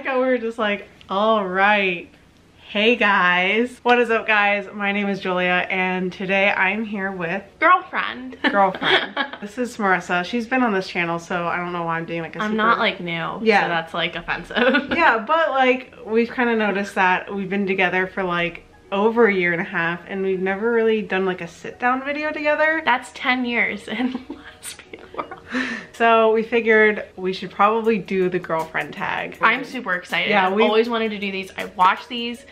like how we were just like, all right. Hey guys. What is up guys? My name is Julia and today I'm here with girlfriend. girlfriend. this is Marisa. She's been on this channel so I don't know why I'm doing like a I'm super... not like new. Yeah. So that's like offensive. yeah, but like we've kind of noticed that we've been together for like over a year and a half and we've never really done like a sit down video together. That's 10 years in lesbian world. So we figured we should probably do the girlfriend tag. I'm super excited. Yeah, I've we- always wanted to do these. I watch these.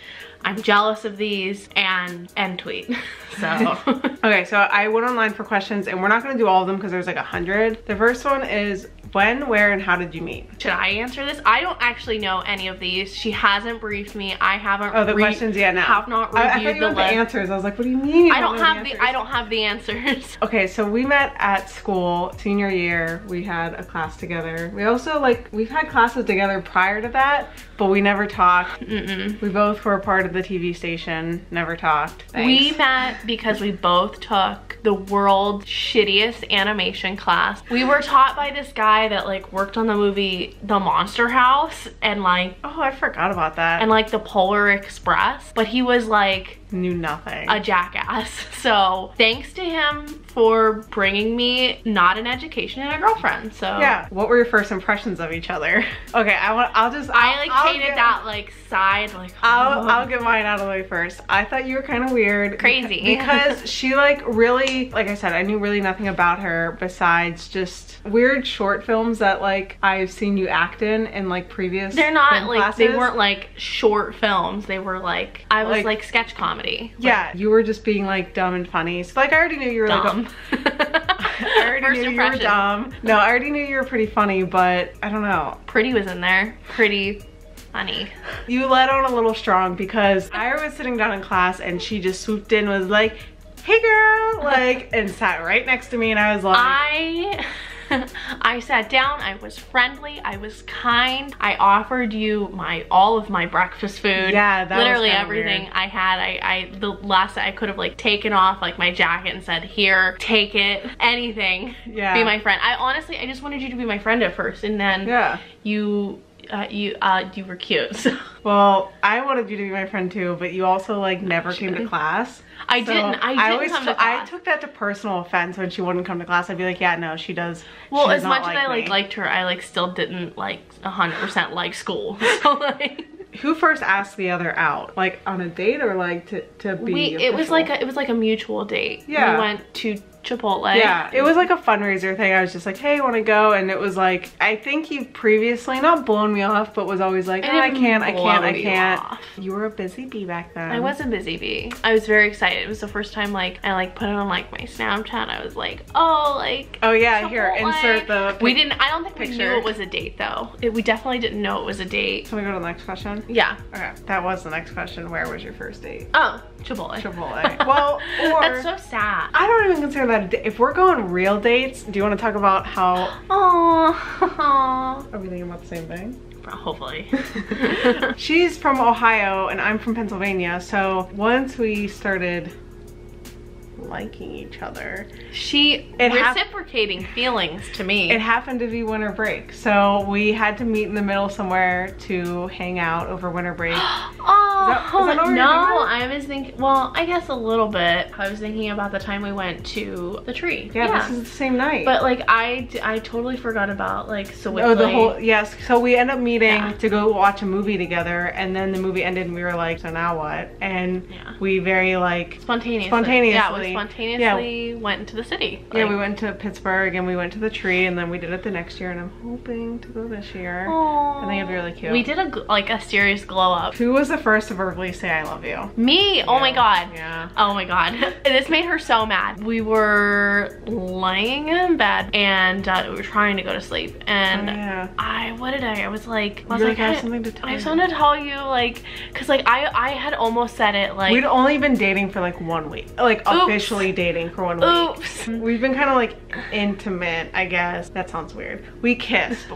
I'm jealous of these and and tweet. So Okay, so I went online for questions and we're not gonna do all of them because there's like a hundred. The first one is when, where, and how did you meet? should I answer this? I don't actually know any of these. She hasn't briefed me. I haven't Oh, the questions, yeah, no. have not I, I reviewed thought you the the answers. I was like, what do you mean? I don't have the answers? I don't have the answers. Okay, so we met at school senior year. We had a class together. We also like we've had classes together prior to that, but we never talked. Mm-mm. We both were part of the TV station. Never talked. We met because we both took the world's shittiest animation class. We were taught by this guy that like worked on the movie The Monster House and like Oh, I forgot about that. and like the Polar Express, but he was like knew nothing. a jackass. So thanks to him for bringing me not an education and a girlfriend. So yeah. What were your first impressions of each other? Okay, I want. I'll just. I I'll- like I'll painted get- that like side like I'll, oh. I'll get mine out of the way first. I thought you were kind of weird. Crazy. beca- Because she like really, like I said, I knew really nothing about her besides just weird short films that like I've seen you act in in like previous They're not like they weren't like short films. They were like I was Like- like, sketch comedy. Yeah, you were just being like dumb and funny. So like I already knew you were dumb. like I already First knew you were impression. dumb. No, I already knew you were pretty funny, but I don't know. Pretty was in there. Pretty funny. You let on a little strong because I was sitting down in class and she just swooped in was like, hey girl, like, and sat right next to me and I was like, I I sat down, I was friendly, I was kind. I offered you my all of my breakfast food. Yeah, that literally everything weird. I had. I, I the last I could have like taken off like my jacket and said, "Here, take it." Anything. Yeah. Be my friend. I honestly I just wanted you to be my friend at first and then yeah. you uh, you uh you were cute. So Well, I wanted you to be my friend too, but you also like never came to class. I So didn't I didn't always come to. I took that to personal offense when she wouldn't come to class. I'd be like, yeah, no, she does. Well, she does as much as I like me. liked her, I like still didn't like 100% like school. So like Who first asked the other out? Like on a date or like to, to be we it was like a, it was like a mutual date. Yeah. We went to Chipotle. Yeah, it was like a fundraiser thing. I was just like, hey, want to go? And it was like, I think you previously not blown me off, but was always like, I "Oh, I didn't can't, I can't, I can't. off. You were a busy bee back then. I was a busy bee. I was very excited. It was the first time like I like put it on like my Snapchat. I was like, oh, like Oh yeah, here, insert the. We didn't. I don't think we picture. knew it was a date though. It, we definitely didn't know it was a date. Can we go to the next question? Yeah. Okay, that was the next question. Where was your first date? Oh, Chipotle. Chipotle. well, or That's so sad. I don't even consider that a. If we're going real dates, do you want to talk about how? Oh. Are we thinking about the same thing? Hopefully. She's from Ohio and I'm from Pennsylvania. So once we started liking each other, she It reciprocating feelings to me. it happened to be winter break. So we had to meet in the middle somewhere to hang out over winter break. oh that- is that oh, no! I was thinking. Well, I guess a little bit. I was thinking about the time we went to the tree. Yeah, this is the same night. But like I, I totally forgot about like so. Oh, the whole yes. So we end up meeting Yeah. to go watch a movie together, and then the movie ended, and we were like, "So now what?" And Yeah. we very like spontaneously. Spontaneously. Yeah, spontaneously went into the city. yeah, we went to Pittsburgh and we went to the tree, and then we did it the next year, and I'm hoping to go this year. Aw. I think it'd be really cute. We did a like a serious glow up. Who was the first to verbally say "I love you"? Me? Oh my god. Yeah. Oh my god. this made her so mad. We were lying in bed and uh, we were trying to go to sleep. And Oh, yeah. I, what did I? I was like, I was You like, like, I have something to tell you. I you. just want to tell you, like, cause like I, I had almost said it, like, We'd only been dating for like one week, like Oops. officially dating for one week. oops. We've been kind of like intimate, I guess. That sounds weird. We kissed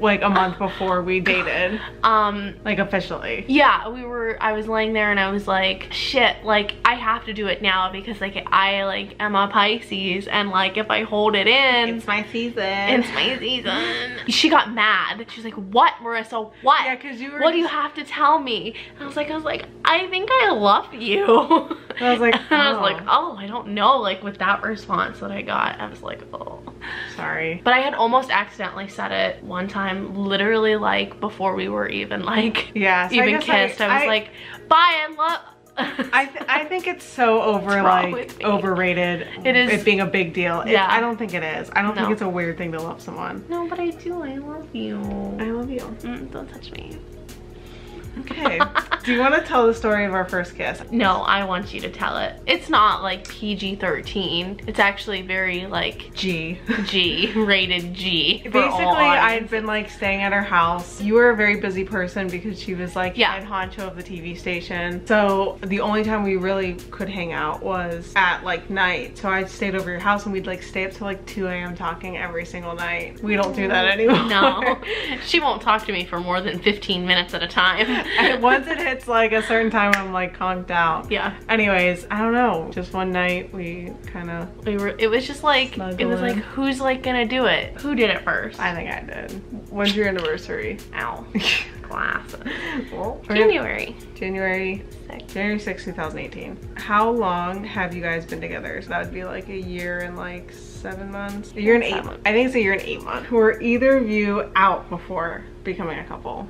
like a month before we dated, Um, like officially. yeah, we were I was laying there and I was like, shit, like I have to do it now because like I like am a Pisces and like if I hold it in, It's my season. it's my season. She got mad. She's like, what, Marisa? What? Yeah, 'cause you were What do you have to tell me? And I was like, I was like, I think I love you. I was like, and I was oh. like, oh, I don't know. Like with that response that I got, I was like, oh. Sorry. But I had almost accidentally said it one time, literally like before we were even like Yeah, so even I- kissed. I, was I- like, bye, I love. I, th I think it's so over like overrated. It is- It being a big deal. It- Yeah. I don't think it is. I don't think it's a weird thing to love someone. no, but I do. I love you. I love you. Mm, don't touch me. Okay. Do you want to tell the story of our first kiss? No, I want you to tell it. It's not like PG 13. It's actually very like G. G, rated G. Basically, I'd been like staying at her house. You were a very busy person because she was like Yeah. head honcho of the TV station. So the only time we really could hang out was at like night. So I stayed over your house and we'd like stay up till like 2 a.m. talking every single night. We don't do that mm, anymore. No, she won't talk to me for more than 15 minutes at a time. and once it hits like a certain time, I'm like conked out. yeah. Anyways, I don't know. Just one night we kind of, We were, it was just like, it was like, who's like gonna do it? Who did it first? I think I did. When's your anniversary? Ow. Class. well, January. January Six. January 6, 2018. How long have you guys been together? So that would be like a year and like seven months? A year and eight months. I think it's a year and eight months. Were either of you out before becoming a couple?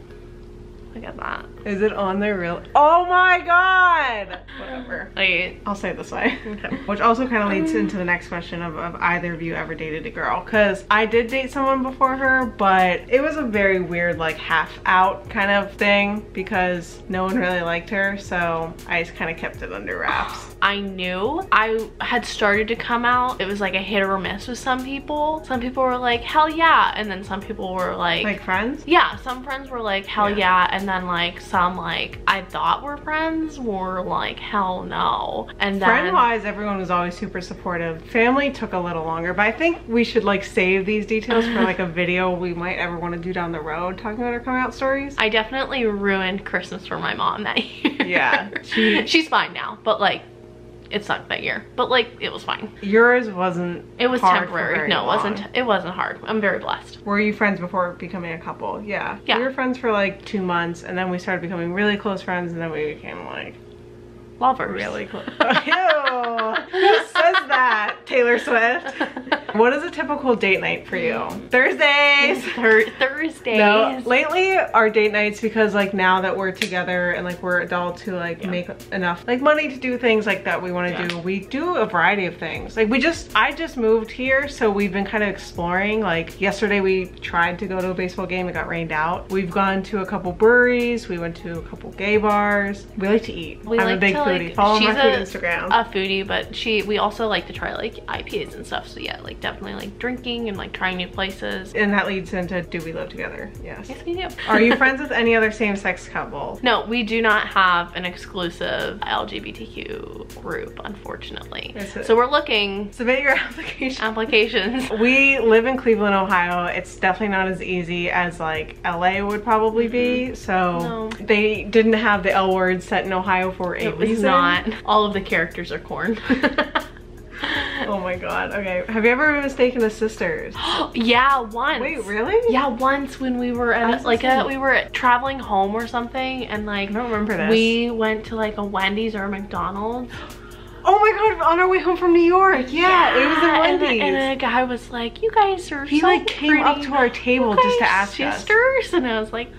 Look at that. Is it on there real? Oh my god! Whatever. Like, I'll say it this way. Okay. Which also kind of leads into the next question of, of either of you ever dated a girl. Because I did date someone before her, but it was a very weird, like, half out kind of thing because no one really liked her. So I just kind of kept it under wraps. I knew I had started to come out. It was like a hit or miss with some people. Some people were like, hell yeah. And then some people were like, Like friends? yeah, some friends were like, hell Yeah. yeah. And then like some like I thought were friends were like, hell no. And then Friend wise, everyone was always super supportive. Family took a little longer, but I think we should like save these details for like a video we might ever want to do down the road talking about our coming out stories. I definitely ruined Christmas for my mom that year. Yeah, she- she's fine now, but like it sucked that year. But like it was fine. Yours wasn't. It was temporary. No, it wasn't. It wasn't hard. I'm very blessed. Were you friends before becoming a couple? Yeah. Yeah. We were friends for like two months, and then we started becoming really close friends, and then we became like Lovers. really close. Ew. Who says that? Taylor Swift. What is a typical date night for you? Thursdays. Thur- Thursdays. No, lately our date nights because like now that we're together and like we're adults who like Yeah. make enough like money to do things like that we want to Yeah. do. We do a variety of things. Like we just I just moved here so we've been kind of exploring. Like yesterday we tried to go to a baseball game, it got rained out. We've gone to a couple breweries, we went to a couple gay bars. We like to eat. We I'm like a big to, foodie. like- Follow my food a- Instagram. a foodie, but she we also like to try like IPAs and stuff. So yeah, like definitely like drinking and like trying new places. and that leads into do we live together? Yes. Yes, we do. Are you friends with any other same-sex couple? No, we do not have an exclusive LGBTQ group, unfortunately. So we're looking Submit your application. applications. We live in Cleveland, Ohio. It's definitely not as easy as like LA would probably be. So Mm-hmm. No. they didn't have the L word set in Ohio for a It was reason. not. All of the characters are corn. Oh my god. Okay. Have you ever been mistaken as sisters? yeah, once. Wait, really? Yeah, once when we were at like a, we were traveling home or something, and like I don't remember this. we went to like a Wendy's or a McDonald's. Oh my god, on our way home from New York. Yeah, it was and, Wendy's. And, a guy was like, "You guys are he so like came up to our table just to ask us. sisters," and I was like,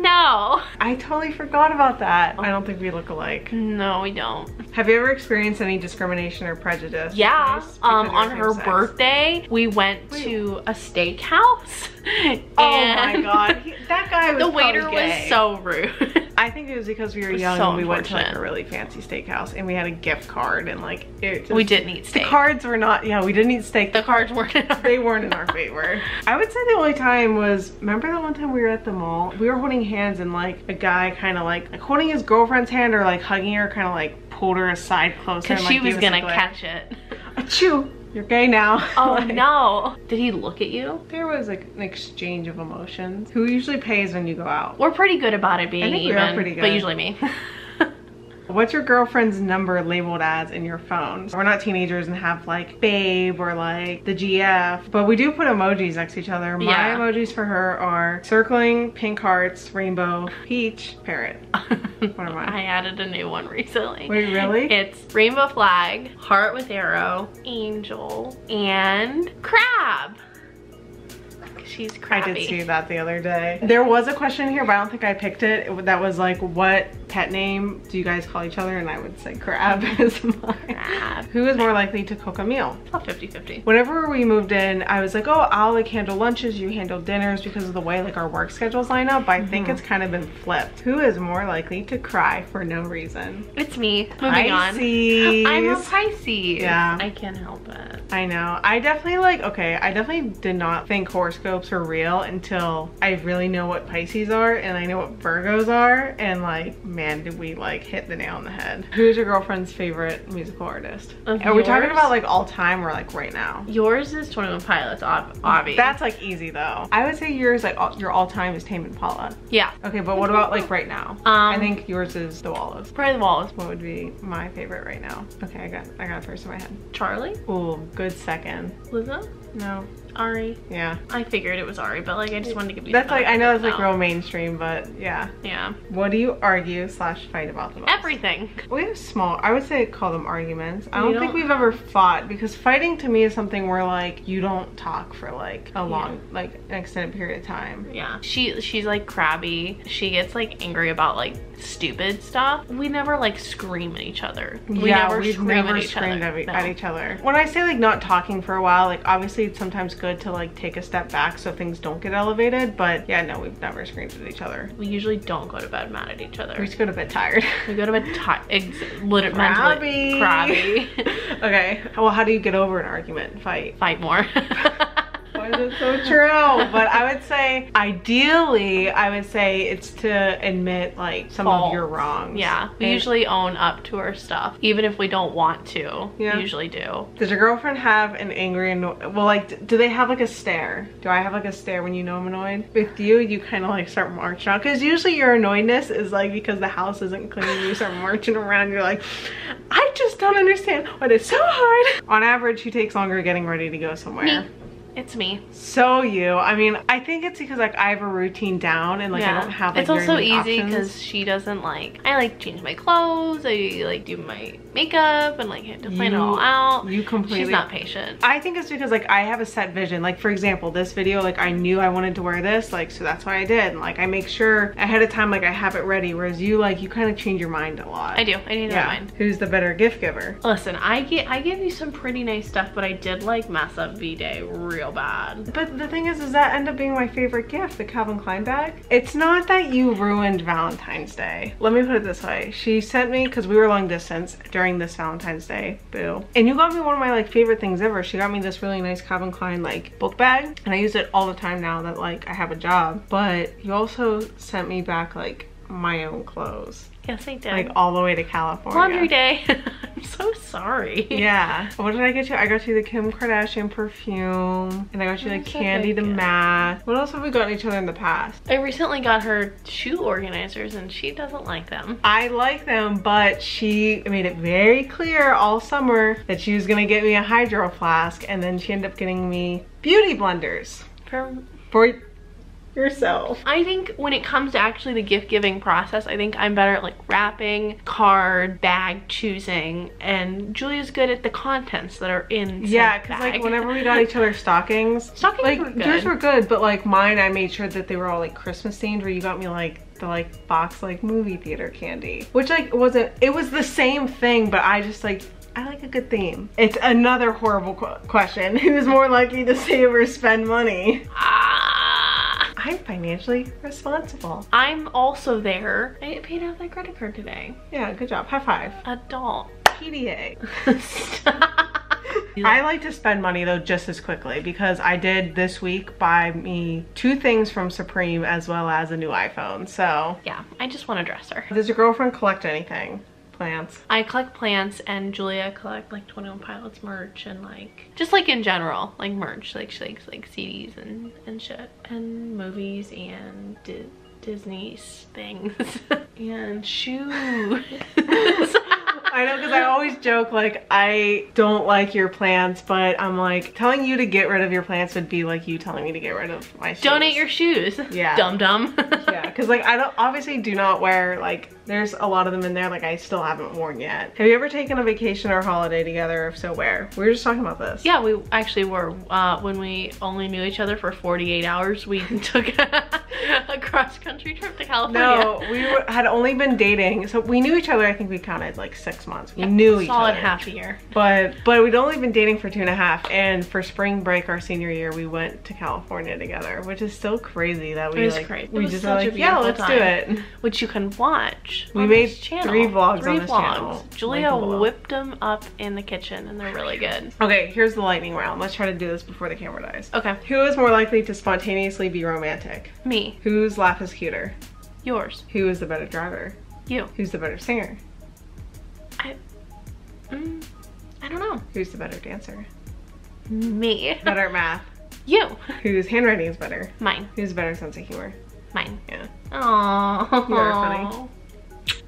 "No, I totally forgot about that. I don't think we look alike. no, we don't." Have you ever experienced any discrimination or prejudice? Yeah, um, on her same-sex? birthday, we went Wait. to a steakhouse. Oh my god, he- that guy was The waiter was so rude. I think it was because we were young so and we went to like a really fancy steakhouse and we had a gift card and like it just, we didn't eat the steak. cards were not yeah we didn't eat steak. The cards weren't in our they weren't in our favor. I would say the only time was remember the one time we were at the mall? We were holding hands and like a guy kind of like, like holding his girlfriend's hand or like hugging her kind of like pulled her aside closer because and, she was gave us a gonna catch it. Uh, Achoo, you're gay now Oh Like, no! Did he look at you? there was like an exchange of emotions who usually pays when you go out We're pretty good about it being I think we are pretty but usually me. What's your girlfriend's number labeled as in your phone? We're not teenagers and have like babe or like the GF, but we do put emojis next to each other. My Yeah. emojis for her are circling, pink hearts, rainbow, peach, parrot. What am I? I added a new one recently. Wait, really? It's rainbow flag, heart with arrow, angel, and crab. She's I did see that the other day. There was a question here, but I don't think I picked it. That was like, what pet name do you guys call each other? And I would say crab is mine. Crab. Who is more likely to cook a meal? About 50-50. Whenever we moved in, I was like, oh, I'll like handle lunches, you handle dinners because of the way like our work schedules line up. But I think mm-hmm. it's kind of been flipped. Who is more likely to cry for no reason? It's me. Moving on. Pisces. I'm a Pisces. Yeah. I can't help it. I know. I definitely like, okay, I definitely did not think horoscopes were real until I really know what Pisces are and I know what Virgos are. And like, man, did we like hit the nail on the head. Who's your girlfriend's favorite musical artist? Of Are we talking about like all time or like right now? Yours is 21 Pilots, ob- obvious. That's like easy though. I would say yours, like all, your all time is Tame Impala. yeah. Okay, but what about like right now? Um, I think yours is The Wallows. Probably the Walls. What would be my favorite right now? Okay, I got I got a first in my head. Charlie? Oh, good second. Lizzo? No, Ari? yeah. I figured it was Ari, but like I just wanted to give you That's like I know it's like real mainstream, but yeah. Yeah. What do you argue slash fight about the most? Everything. We have small. I would say call them arguments. I don't, think don't- we've ever fought because fighting to me is something where like you don't talk for like a long, like an extended period of time. Yeah. She she's like crabby. She gets like angry about like stupid stuff. We never like scream at each other. We yeah, never we've scream never at each screamed other. at, No. at each other. When I say like not talking for a while, like obviously it's sometimes good to like take a step back so things don't get elevated. But yeah, no, we've never screamed at each other. We usually don't go to bed mad at each other. We just go to bed tired. We go to bed tired. Ex- literally Crabby. crabby. okay. Well, how do you get over an argument, fight? Fight more. Why is it so true? But I would say, ideally, I would say it's to admit like some of your wrongs. yeah. We And usually own up to our stuff, even if we don't want to. Yeah. We usually do. Does your girlfriend have an angry anno- well like do they have like a stare? Do I have like a stare when you know I'm annoyed? With you, you kind of like start marching out because usually your annoyedness is like because the house isn't clean. You start marching around. You're like, I just don't understand why it's so hard. On average, who takes longer getting ready to go somewhere? Me. It's me. So you. I mean, I think it's because like I have a routine down and like I don't have like it's also easy because she doesn't like I like change my clothes. I like do my makeup and like have to plan it all out. you completely She's not patient. I think it's because like I have a set vision. Like for example, this video, like I knew I wanted to wear this, like so that's why I did. And like I make sure ahead of time, like I have it ready. Whereas you, like you kind of change your mind a lot. I do. I need to Yeah. mind. Who's the better gift giver? Listen, I get I give you some pretty nice stuff, but I did like mess up V Day real bad. But the thing is, is that end up being my favorite gift, the Calvin Klein bag. It's not that you ruined Valentine's Day. Let me put it this way. She sent me, because we were long distance during this Valentine's Day, boo. And you got me one of my like favorite things ever. She got me this really nice Calvin Klein like book bag. And I use it all the time now that like I have a job. But you also sent me back like my own clothes. Yes, I did. Like all the way to California. Laundry day. I'm so sorry. Yeah. What did I get you? I got you the Kim Kardashian perfume. And I got you like That's candy the match. What else have we gotten each other in the past? I recently got her shoe organizers and she doesn't like them. I like them, but she made it very clear all summer that she was gonna get me a hydro flask and then she ended up getting me beauty blenders For for yourself. I think when it comes to actually the gift giving process, I think I'm better at like wrapping, card, bag choosing, and Julia's good at the contents that are in. Yeah, because like whenever we got each other stockings, Stockings like were good. yours were good, but like mine, I made sure that they were all like Christmas themed. Where you got me like the like box like movie theater candy, which like wasn't. It was the same thing, but I just like. I like a good theme. It's another horrible qu- question. Who's more likely to save or spend money? Ah, I'm financially responsible. I'm also there. I paid off that credit card today. Yeah, good job. High five. Adult. PDA. I like to spend money though just as quickly because I did this week buy me two things from Supreme as well as a new iPhone. So, yeah, I just want a dresser. does your girlfriend collect anything? Plants. I collect plants and Julia collect like 21 Pilots merch and like just like in general like merch like she likes like CDs and and shit and movies and Di- Disney things and shoes. I know because I always joke like I don't like your plants, but I'm like telling you to get rid of your plants would be like you telling me to get rid of my shoes. Donate your shoes. Yeah. Dum dum. yeah, because like I don't obviously do not wear like there's a lot of them in there like I still haven't worn yet. Have you ever taken a vacation or holiday together? If so, where? We were just talking about this. Yeah, we actually were. Uh, when we only knew each other for 48 hours, we took a, a cross country trip to California. No, we were, had only been dating, so we knew each other. I think we counted like six months. We knew each Solid other. half a year. But but we'd only been dating for two and a half, and for spring break our senior year, we went to California together, which is so crazy that we It was like crazy. We just such were a like yeah, let's do it. Which you can watch. We made three vlogs Three on this vlogs. channel. Julia Link whipped them up in the kitchen, and they're really good. Okay, here's the lightning round. Let's try to do this before the camera dies. Okay, Who is more likely to spontaneously be romantic? me, Whose laugh is cuter? yours, Who is the better driver? you. Who's the better singer? I, mm, I don't know. Who's the better dancer? Me. Better at math? You. Whose handwriting is better? Mine. Who's better sense of humor? Mine. Yeah. Aww. You are funny.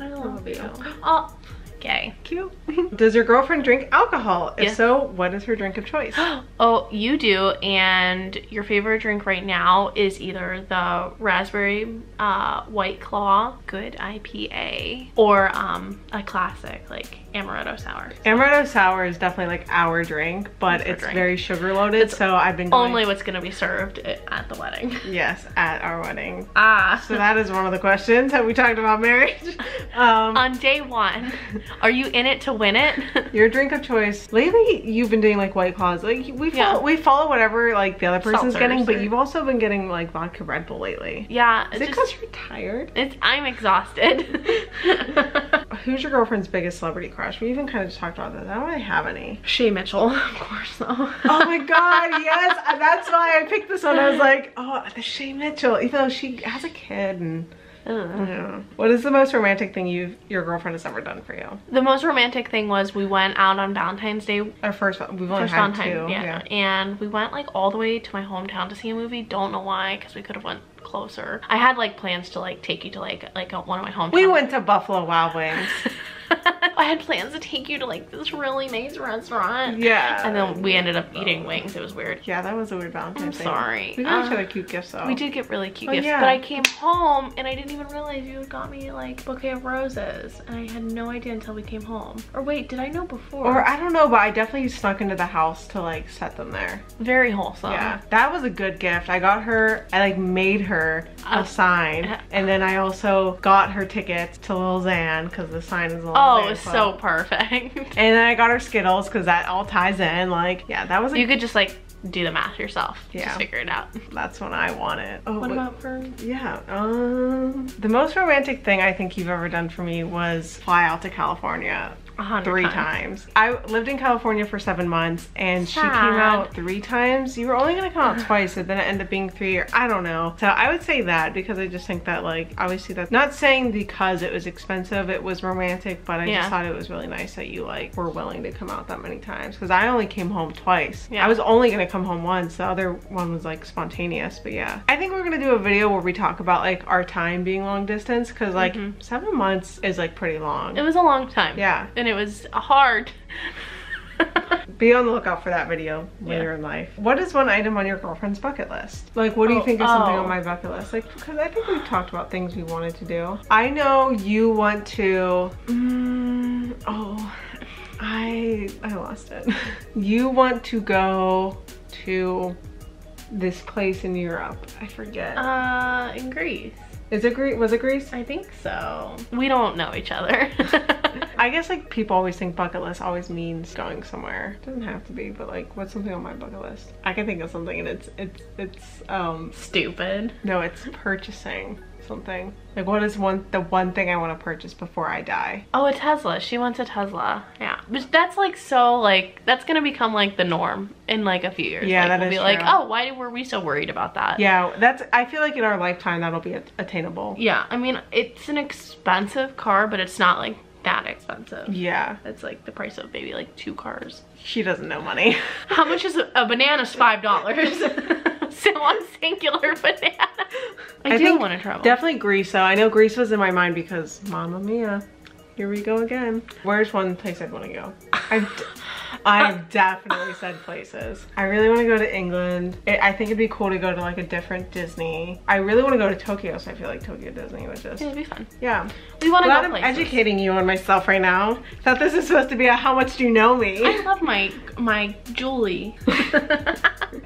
I love you. you. Oh, okay. Cute. Does your girlfriend drink alcohol? If Yes. so, what is her drink of choice? Oh, you do, and your favorite drink right now is either the raspberry uh, white claw, good IPA, or um, a classic like amaretto sour. Amaretto sour is definitely like our drink, but it's drink. very sugar loaded. So I've been going, Only what's gonna be served at the wedding. yes at our wedding. Ah. So that is one of the questions. Have we talked about marriage? Um, On day one, are you in it to win it? your drink of choice. Lately, you've been doing like White Claws. Like we Yeah. follow, we follow whatever like the other person's getting, but or- you've also been getting like vodka Red Bull lately. yeah, Is it because you're tired? it's I'm exhausted. Who's your girlfriend's biggest celebrity crush? We even kind of just talked about that. I don't really have any. Shay Mitchell, of course though. Oh my god, yes! Uh, that's why I picked this one. I was like, oh, the Shay Mitchell, even though she has a kid and yeah. What is the most romantic thing you your girlfriend has ever done for you? The most romantic thing was we went out on Valentine's Day Our first. We've only First had Valentine, two. yeah. Yeah. And we went like all the way to my hometown to see a movie. Don't know why, because we could have went closer. I had like plans to like take you to like like a, one of my hometown. We went to Buffalo Wild Wings. I had plans to take you to like this really nice restaurant. Yeah. And then we ended up eating wings. It was weird. Yeah, that was a weird Valentine's I'm thing. sorry. We got each Uh, other cute gifts though. We did get really cute Oh, gifts, yeah. but I came home and I didn't even realize you had got me like bouquet of roses, and I had no idea until we came home. Or wait, did I know before? Or I don't know, but I definitely snuck into the house to like set them there. very wholesome. Yeah, that was a good gift. I got her, I like made her a Uh, sign, uh, and then I also got her tickets to Lil Xan because the sign is Lil Oh, it was so perfect. And then I got her Skittles because that all ties in. Like, yeah, that was a, you could just like do the math yourself. Yeah. Just figure it out. that's what I wanted. Oh, What wait. about for Yeah. Um, the most romantic thing I think you've ever done for me was fly out to California a hundred three times. I lived in California for seven months and she came out three times. You were only gonna come out twice and then it ended up being three or I don't know. So I would say that because I just think that like obviously that not saying because it was expensive it was romantic, but I Yeah. just thought it was really nice that you like were willing to come out that many times. Cause I only came home twice. Yeah. I was only gonna come home once. The other one was like spontaneous, but yeah. I think we're gonna do a video where we talk about like our time being long distance because like Mhm. seven months is like pretty long. It was a long time. Yeah. And it was hard. Be on the lookout for that video later Yeah. in life. What is one item on your girlfriend's bucket list? Like, what do you Oh, think is something oh. on my bucket list? Like, because I think we've talked about things we wanted to do. I know you want to. Mm, oh, I I lost it. you want to go to this place in Europe. I forget. uh, in Greece. Is it Greece? Was it Greece? I think so. We don't know each other. I guess like people always think bucket list always means going somewhere. doesn't have to be, but like what's something on my bucket list? I can think of something and it's it's it's um Stupid. no, it's purchasing something. Like what is one the one thing I want to purchase before I die? Oh, a Tesla. She wants a Tesla. Yeah. But that's like so like that's gonna become like the norm in like a few years. Yeah, like, that we'll is be like, oh, why were we so worried about that? Yeah, that's I feel like in our lifetime that'll be attainable. Yeah. I mean, it's an expensive car, but it's not like that expensive. Yeah, It's like the price of maybe like two cars. she doesn't know money. How much is a, a banana's five dollars? so on singular banana. I, I do want to travel. Definitely Greece though. I know Greece was in my mind because Mamma Mia. Here we go again. Where's one place I'd want to go? I've, I've definitely said places. I really want to go to England. It, I think it'd be cool to go to like a different Disney. I really want to go to Tokyo, so I feel like Tokyo Disney would just, It'll be fun. yeah. We want to Glad go I'm places. educating you on myself right now. Thought this is supposed to be a how much do you know me? I love my my Julie.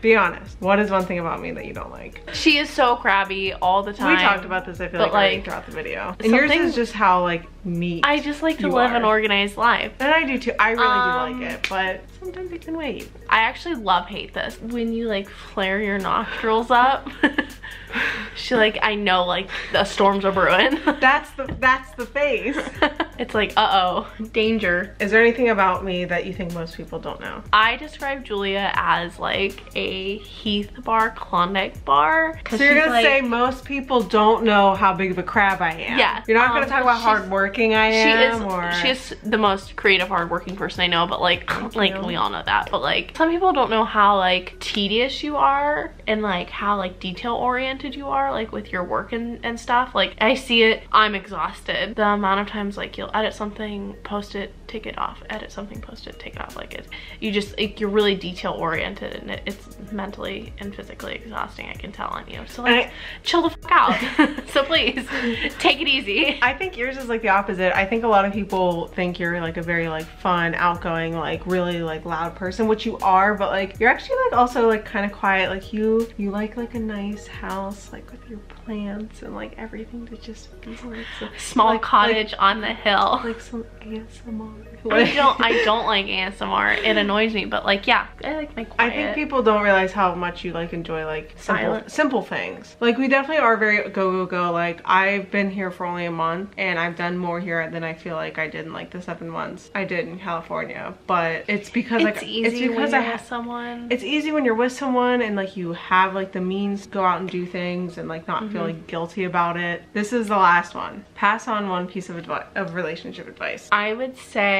Be honest. What is one thing about me that you don't like? she is so crabby all the time. We talked about this, I feel like, like, throughout the video. And yours is just how like neat. I just like to live are. an organized life. and I do too. I really Um, do like it, but sometimes it can wait. I actually love hate this. When you like flare your nostrils up. she like I know like the storms are brewing. That's the that's the face. it's like uh-oh, danger. Is there anything about me that you think most people don't know? I describe Julia as like a Heath bar, Klondike bar. So you're gonna like- say most people don't know how big of a crab I am. Yeah, You're not um, gonna talk about she's- hardworking I am. she is or she is the most creative hardworking person I know but like like you. we all know that but like some people don't know how like tedious you are and like how like detail oriented you are like with your work and, and stuff like I see it I'm exhausted. The amount of times like you'll edit something post it take it off edit something post it take it off like it you just like, you're really detail oriented and it, it's mentally and physically exhausting I can tell on you so like I- chill the fuck out so please take it easy I think yours is like the opposite. I think a lot of people think you're like a very like fun, outgoing, like really like loud person, which you are, but like you're actually like also like kind of quiet. Like you you like like a nice house like with your plants and like everything to just be like so, small like- cottage on the hill. like, like some ASMR. I don't I don't like ASMR. It annoys me, but like yeah, I like my I think people don't realize how much you like enjoy like simple, Silence. simple things. Like we definitely are very go go go. Like I've been here for only a month and I've done more here than I feel like I did in like the seven months I did in California. But it's because it's like easy it's because when I you're have with someone. it's easy when you're with someone and like you have like the means to go out and do things and like not feel mm-hmm. like guilty about it. This is the last one. Pass on one piece of advice of relationship advice. I would say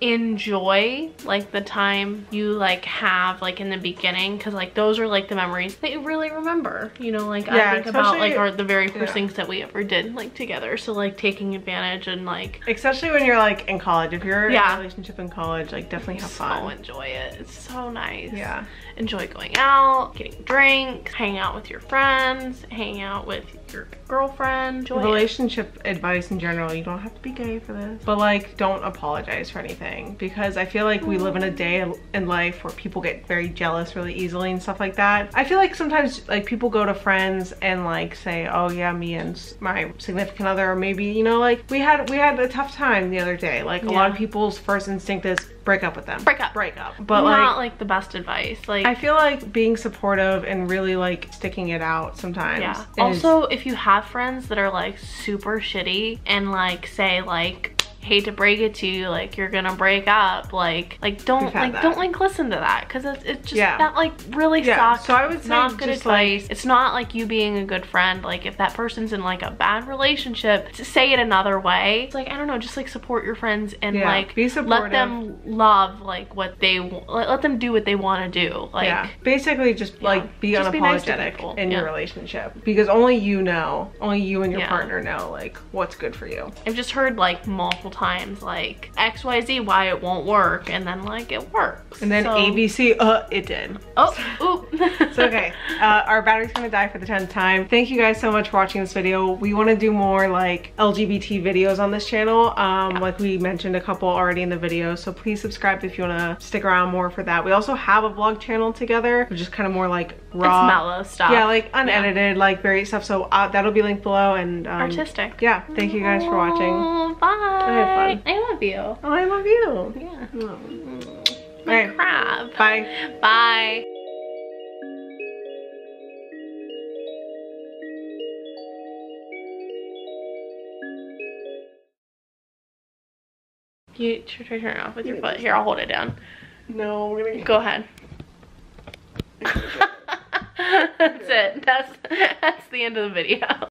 enjoy like the time you like have like in the beginning because like those are like the memories that you really remember you know like Yeah, I think about like our the very first yeah. things that we ever did like together so like taking advantage and like Especially when you're like in college. If you're Yeah. in a relationship in college, like definitely have so fun. enjoy it it's so nice Yeah. enjoy going out, getting drinks, hanging out with your friends, hanging out with your girlfriend. Relationship advice in general you don't have to be gay for this but like don't apologize for anything because i feel like we live in a day in life where people get very jealous really easily and stuff like that i feel like sometimes like people go to friends and like say oh yeah me and my significant other or maybe you know like we had we had a tough time the other day like a lot of people's first instinct is break up with them Break up. break up but not like like the best advice. Like I feel like being supportive and really like sticking it out sometimes. yeah. is- Also, if you have friends that are like super shitty and like say like hate to break it to you like you're gonna break up like like don't like that. don't like listen to that because it's, it's just Yeah. that like really Yeah, sucks. So I would say not good just, like- advice. It's not like you being a good friend like if that person's in like a bad relationship to say it another way. It's like I don't know just like support your friends and Yeah, like be let them love like what they let, let them do what they want to do like yeah, basically just like be Just be nice unapologetic in your relationship because only you know, only you and your partner know like what's good for you. I've just heard like multiple times like XYZ why it won't work and then like it works. And then So- ABC, uh, it did. Oh, oop. It's okay. Uh, our battery's gonna die for the 10th time. Thank you guys so much for watching this video. We wanna do more like LGBT videos on this channel. Um, Like we mentioned a couple already in the video. So please subscribe if you wanna stick around more for that. We also have a vlog channel together, which is kind of more like raw. It's mellow stuff. Yeah, like unedited, like very stuff. So uh, that'll be linked below and um, Artistic. Yeah, thank you guys for watching. Oh, bye. Had fun. I love you. Oh, I love you. Yeah. Oh. Crab. Bye. Bye. You try to turn it off with your foot. Here, I'll hold it down. No, we're gonna Go ahead. that's it. That's that's the end of the video.